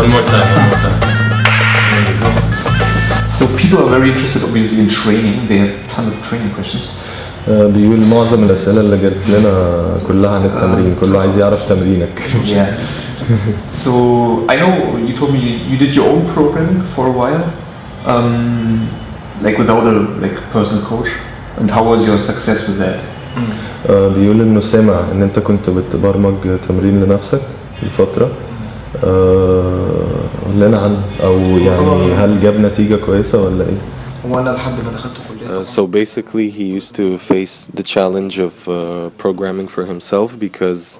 One more time, one more time. There you go. So people are very interested obviously in training. They have tons of training questions. آه، بيقول معظم الأسئلة اللي جت لنا كلها عن التمرين كله عايز يعرف تمرينك Yeah. so I know you told me you did your own programming for a while, um, like without a like personal coach. And how was your success with that? آه، بيقول انه سمع ان انت كنت بتبرمج تمرين لنفسك لفترة آه، قول لنا عنه او يعني هل جاب نتيجة كويسة ولا ايه؟ وانا لحد ما دخلت كليه Uh, so basically, he used to face the challenge of uh, programming for himself because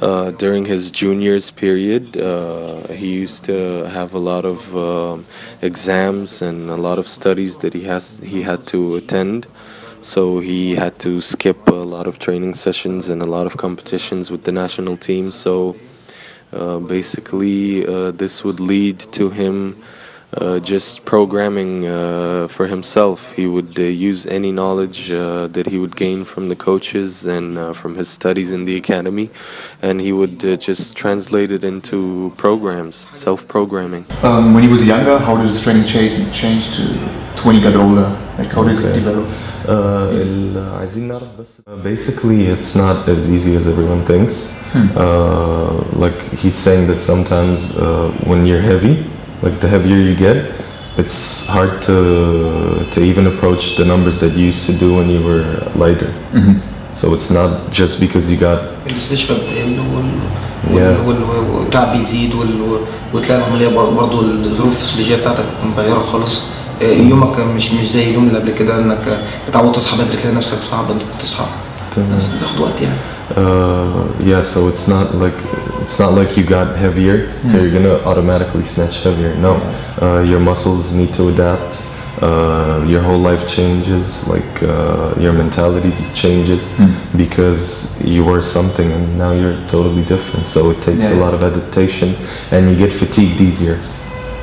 uh, during his juniors period, uh, he used to have a lot of um, exams and a lot of studies that he has he had to attend. So he had to skip a lot of training sessions and a lot of competitions with the national team. So uh, basically, uh, this would lead to him uh, just programming uh, for himself. He would uh, use any knowledge uh, that he would gain from the coaches and uh, from his studies in the academy, and he would uh, just translate it into programs, self-programming. Um, when he was younger, how did his training change, change to, to when he got older? Like how did it develop? آه، ال- عايزين نعرف بس basically it's not as easy as everyone thinks uh, like he's saying that sometimes uh, when you're heavy like the heavier you get it's hard to to even approach the numbers that you used to do when you were lighter so it's not just because you got الاستشفاء بتقل وال... Yeah. وال... وال... والتعب بيزيد وال... وتلاقي العمليه بر- برضو الظروف الفسيولوجيه بتاعتك متغيره خالص آه، يومك مش مش زي اليوم اللي قبل كده انك متعود تصحى بدري تلاقي نفسك صعب انك تصحى بس بتاخد وقت يعني Uh, yeah, so it's not like it's not like you got heavier, so you're gonna automatically snatch heavier. No, uh, your muscles need to adapt. Uh, your whole life changes, like uh, your mentality changes because you were something and now you're totally different. So it takes a Yeah. lot of adaptation, and you get fatigued easier.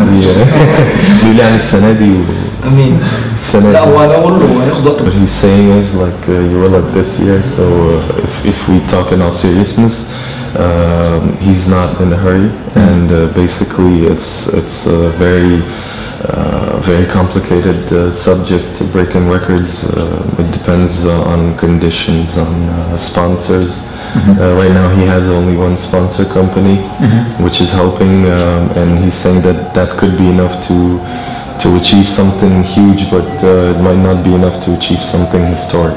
بيقول يعني السنة دي و- امين السنة لا دي. هو انا اقول له هياخد وقت What he's saying is like uh, you were like this year, so uh, if if we talk in all seriousness, um, he's not in a hurry, and uh, basically it's it's a very uh, very complicated uh, subject to breaking records. Uh, it depends uh, on conditions, on uh, sponsors. Uh, right now he has only one sponsor company, mm-hmm. which is helping, um, and he's saying that that could be enough to to achieve something huge, but uh, it might not be enough to achieve something historic.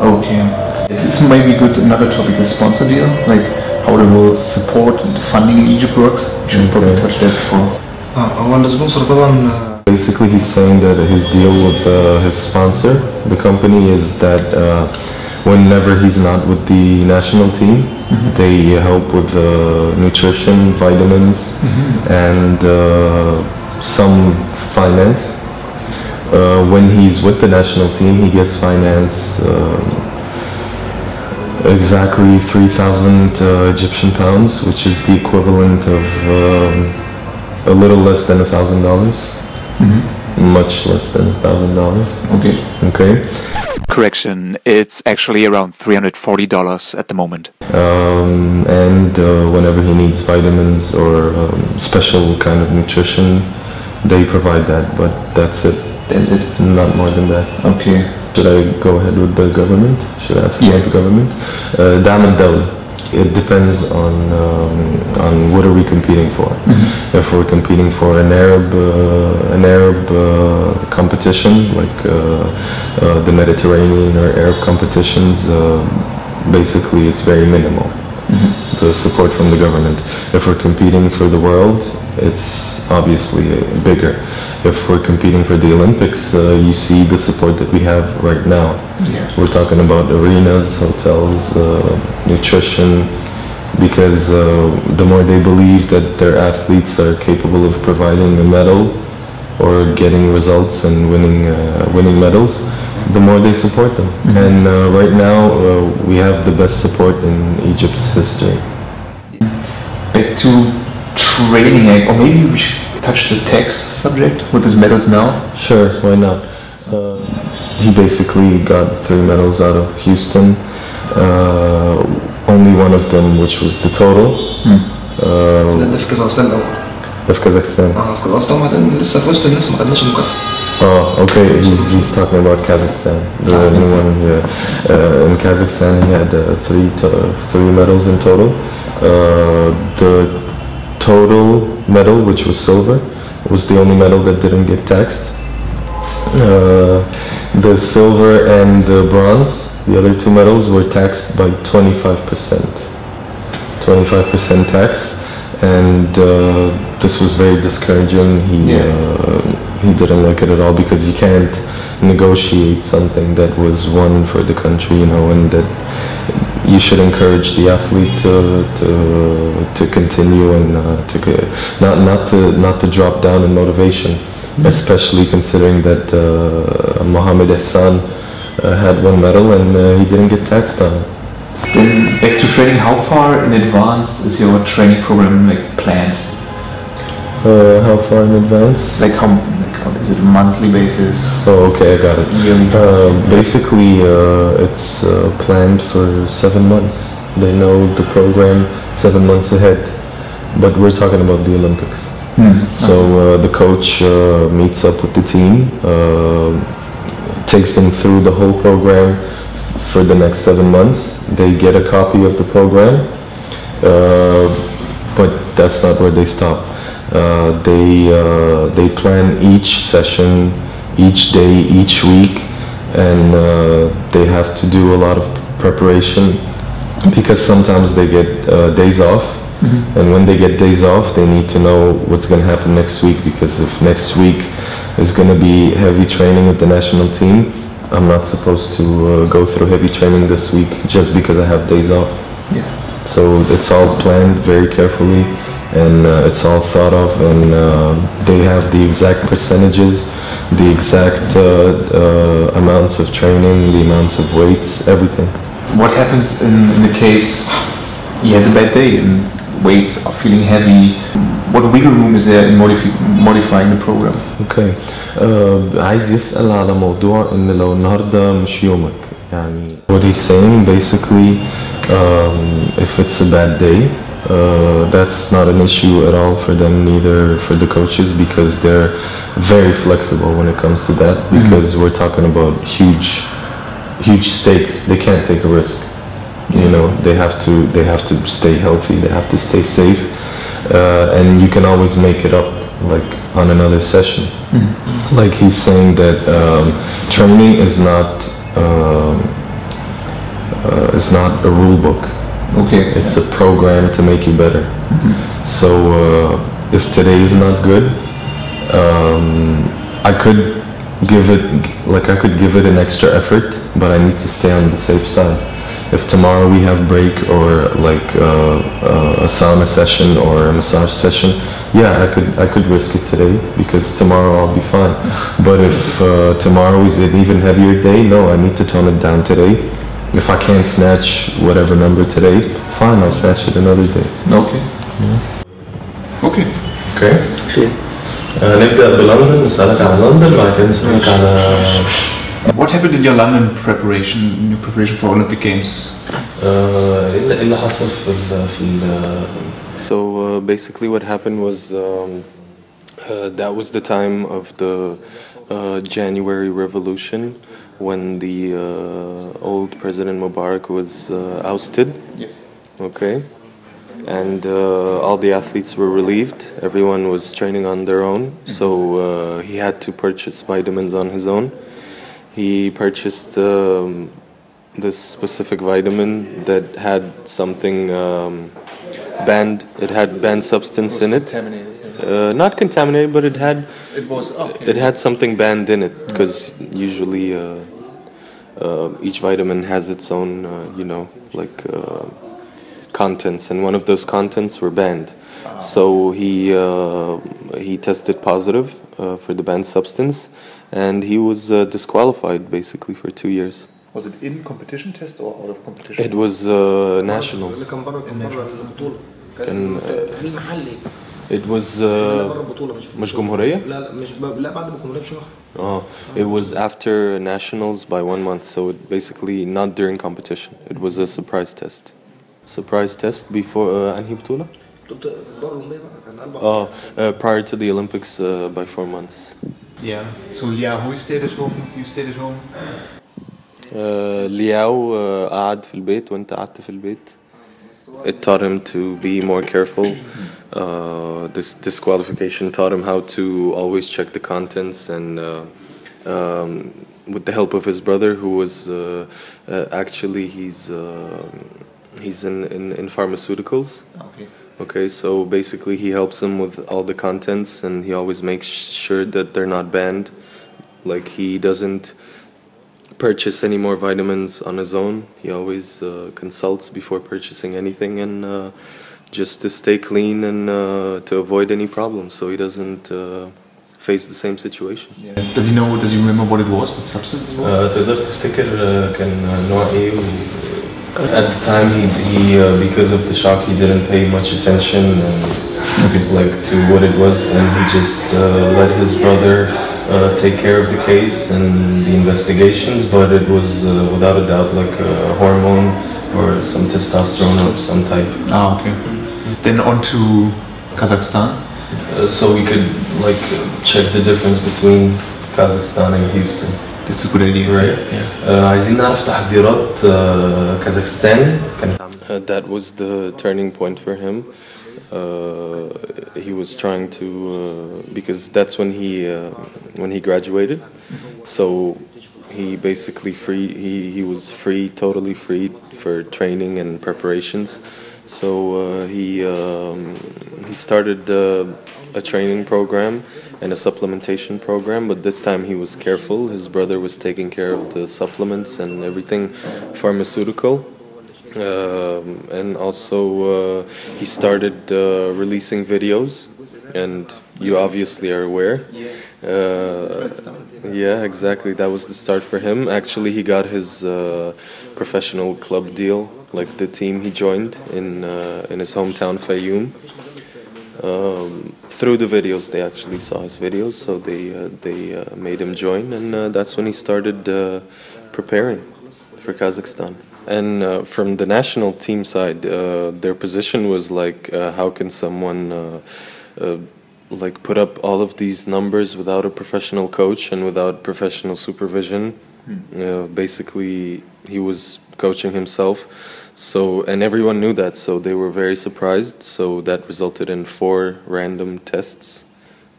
Okay, this might be good. Another topic is sponsor deal, like how the whole support and funding in Egypt works. We should okay. probably touch that before. Basically, he's saying that his deal with uh, his sponsor, the company, is that. Uh, whenever he's not with the national team, they help with uh, nutrition, vitamins, and uh, some finance. Uh, when he's with the national team, he gets finance. um exactly 3,000 uh, Egyptian pounds, which is the equivalent of um, a little less than a thousand dollars much less than $1,000. Okay. Okay. Correction, it's actually around $340 at the moment. Um, and uh, whenever he needs vitamins or um, special kind of nutrition, they provide that, but that's it. That's it? Not more than that. Okay. Should I go ahead with the government? Should I ask yeah. the government? Uh, it depends on um, on what are we competing for. If we're competing for an Arab uh, an Arab uh, competition like uh, uh, the Mediterranean or Arab competitions, uh, basically it's very minimal. The support from the government. If we're competing for the world, it's obviously bigger. If we're competing for the Olympics, uh, you see the support that we have right now. Yeah. We're talking about arenas, hotels, uh, nutrition. because uh, the more they believe that their athletes are capable of providing a medal or getting results and winning uh, winning medals, the more they support them. And uh, right now, uh, we have the best support in Egypt's history. Back to training, like, or maybe we should touch the tax subject with his medals now. Sure, why not? Uh, he basically got three medals out of Houston. Uh, only one of them, which was the total. Uh, ده في كازاخستان الاول of Kazakhstan. اه في كازاخستان وبعدين لسه في وسط لسه ما خدناش المكافاه Oh, okay. He's, he's talking about Kazakhstan, the new one. Yeah. Uh, in Kazakhstan, he had uh, three to- three medals in total. Uh, the total medal, which was silver, was the only medal that didn't get taxed. Uh, the silver and the bronze, the other two medals, were taxed by 25 percent. 25% tax, and uh, this was very discouraging. He uh, he didn't like it at all because you can't negotiate something that was won for the country, you know, and that you should encourage the athlete to to, to continue and uh, to not not to not to drop down in motivation, especially considering that uh, Mohammed Hassan uh, had one medal and uh, he didn't get taxed on it. Then back to training, how far in advance is your training program like planned? Uh, how far in advance? Like how, like how is it a monthly basis? Oh, okay, I got it. Yearly? Uh, basically, uh, it's uh, planned for seven months. They know the program seven months ahead, but we're talking about the Olympics. So uh, the coach uh, meets up with the team, uh, takes them through the whole program for the next seven months. They get a copy of the program, uh, but that's not where they stop. Uh, they uh, they plan each session, each day, each week, and uh, they have to do a lot of preparation because sometimes they get uh, days off, and when they get days off, they need to know what's going to happen next week because if next week is going to be heavy training with the national team, I'm not supposed to uh, go through heavy training this week just because I have days off. Yeah. So it's all planned very carefully and uh, it's all thought of and uh, they have the exact percentages, the exact uh, uh, amounts of training, the amounts of weights, everything. What happens in, in the case he has a bad day and weights are feeling heavy? What wiggle room is there in modifi- modifying the program? اوكي uh, عايز يسأل على موضوع ان لو النهارده مش يومك يعني what he's saying basically um, if it's a bad day uh, that's not an issue at all for them neither for the coaches because they're very flexible when it comes to that because we're talking about huge huge stakes. They can't take a risk. You know they have to they have to stay healthy they have to stay safe uh, and you can always make it up like on another session. Like he's saying that um, training is not um, uh, is not a rule book Okay. it's a program to make you better. So uh, if today is not good um, I could give it like I could give it an extra effort but I need to stay on the safe side. If tomorrow we have break or like uh, uh, a sauna session or a massage session yeah I could I could risk it today because tomorrow I'll be fine. But if uh, tomorrow is an even heavier day no I need to tone it down today if I can't snatch whatever number today fine I'll snatch it another day Okay. Okay. اوكي فين نبدا بلندن نسالك عن لندن بعد كده نسالك على What happened in your London preparation, in your preparation for Olympic Games? آه، ايه اللي- إيه اللي حصل في ال في ال So uh, basically, what happened was um, uh, that was the time of the uh, January Revolution when the uh, old President Mubarak was uh, ousted. Okay. And uh, all the athletes were relieved. Everyone was training on their own. So uh, he had to purchase vitamins on his own. He purchased um, this specific vitamin that had something um, banned. It had banned substance in it. Uh, not contaminated, but it had It was it had something banned in it because usually uh, uh, each vitamin has its own, uh, you know, like uh, contents, and one of those contents were banned. So he uh, he tested positive uh, for the banned substance, and he was uh, disqualified basically for two years. Was it in competition test or out of competition? It was uh, nationals. اللي كان بره كان بره البطوله كان- كان تأهيل محلي It was لا uh, بره البطوله مش في مش البطولة. جمهورية؟ لا لا مش ب... لا بعد الجمهوريه بشهر oh, it was after nationals by one month. So it basically not during competition. It was a surprise test. Surprise test before uh, أنهي بطولة? بطوله الدوري الاولمبيه بقى كان اربع Oh, uh, prior to the Olympics uh, by four months. Yeah. So yeah, who stayed at home? You stayed at home. Uh, لياو uh, قعد في البيت وانت قعدت في البيت. It taught him to be more careful. Uh, this disqualification taught him how to always check the contents and uh, um, with the help of his brother who was uh, uh, actually he's uh, he's in, in, in pharmaceuticals. Okay. Okay, so basically he helps him with all the contents and he always makes sure that they're not banned. Like he doesn't purchase any more vitamins on his own. He always uh, consults before purchasing anything and uh, just to stay clean and uh, to avoid any problems so he doesn't uh, face the same situation. Yeah. Does he know, does he remember what it was, what substance it was? the lift ticket uh, can not at the time he, he because of the shock he didn't pay much attention and, okay. like to what it was and he just let his brother uh, take care of the case and the investigations. But it was uh, without a doubt like a hormone or some testosterone of some type. Ah, okay. Then on to Kazakhstan. Uh, so we could like uh, check the difference between Kazakhstan and Houston. That's a good idea. Right. Yeah. آه، عايزين نعرف تحضيرات آه، كازاخستان كانت عاملة- that was the turning point for him. Uh, he was trying to uh, because that's when he uh, when he graduated. So he basically free he, he was free totally free for training and preparations. So uh, he um, he started uh, a training program and a supplementation program, but this time he was careful. His brother was taking care of the supplements and everything pharmaceutical. Um, and also, uh, he started uh, releasing videos, and you obviously are aware. Uh, yeah, exactly. That was the start for him. Actually, he got his uh, professional club deal, like the team he joined in uh, in his hometown Fayoum. Um, through the videos, they actually saw his videos, so they uh, they made him join, and that's when he started preparing for Kazakhstan. And uh, from the national team side, uh, their position was like, uh, how can someone uh, uh, like put up all of these numbers without a professional coach and without professional supervision? Uh, basically, he was coaching himself. So, and everyone knew that, so they were very surprised. So that resulted in four random tests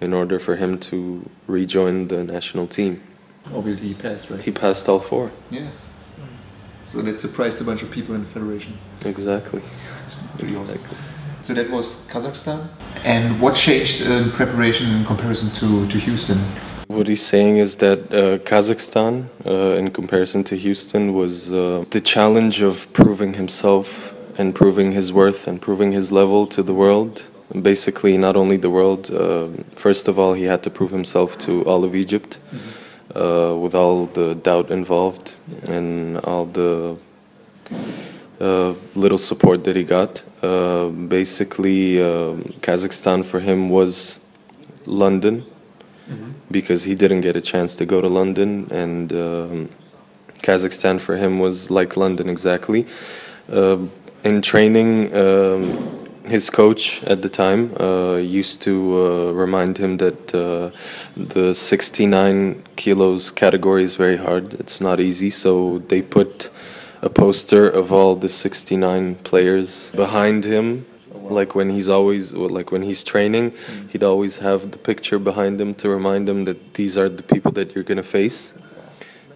in order for him to rejoin the national team. Obviously, he passed, right? He passed all four. Yeah. So that surprised a bunch of people in the federation. Exactly. Pretty awesome. So that was Kazakhstan. And what changed in preparation in comparison to, to Houston? What he's saying is that uh, Kazakhstan, uh, in comparison to Houston, was uh, the challenge of proving himself and proving his worth and proving his level to the world. Basically, not only the world. Uh, first of all, he had to prove himself to all of Egypt, uh, with all the doubt involved and all the uh, little support that he got. Uh, basically, um Kazakhstan for him was London because he didn't get a chance to go to London, and um, Kazakhstan for him was like London exactly. Uh, in training, um, his coach at the time uh, used to uh, remind him that uh, the 69 kilos category is very hard. It's not easy, so they put a poster of all the 69 players behind him. Like when he's always like when he's training he'd always have the picture behind him to remind him that these are the people that you're gonna face.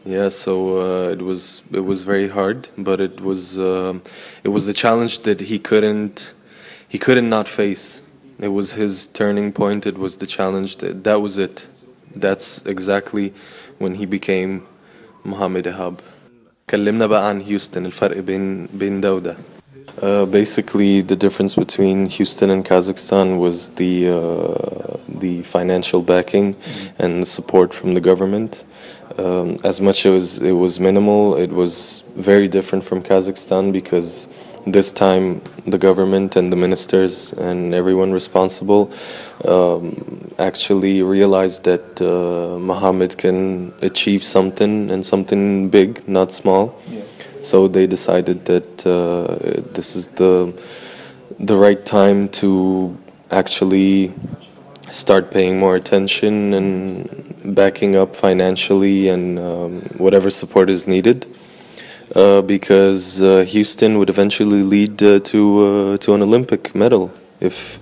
Yeah so uh, it was it was very hard but it was um it was the challenge that he couldn't he couldn't not face. It was his turning point. It was the challenge. That, that was it. That's exactly when he became Mohamed Ehab. كلمنا بقى عن هيوستن الفرق بين بين ده وده. Uh, basically, the difference between Houston and Kazakhstan was the uh, the financial backing and the support from the government. Um, as much as it was minimal, it was very different from Kazakhstan because this time the government and the ministers and everyone responsible um, actually realized that uh, Mohamed can achieve something and something big, not small. So they decided that uh, this is the the right time to actually start paying more attention and backing up financially and um, whatever support is needed. Uh, because uh, Houston would eventually lead uh, to to an Olympic medal if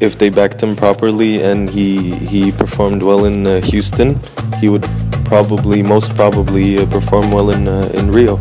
if they backed him properly and he he performed well in uh, Houston, he would probably most probably uh, perform well in uh, in Rio.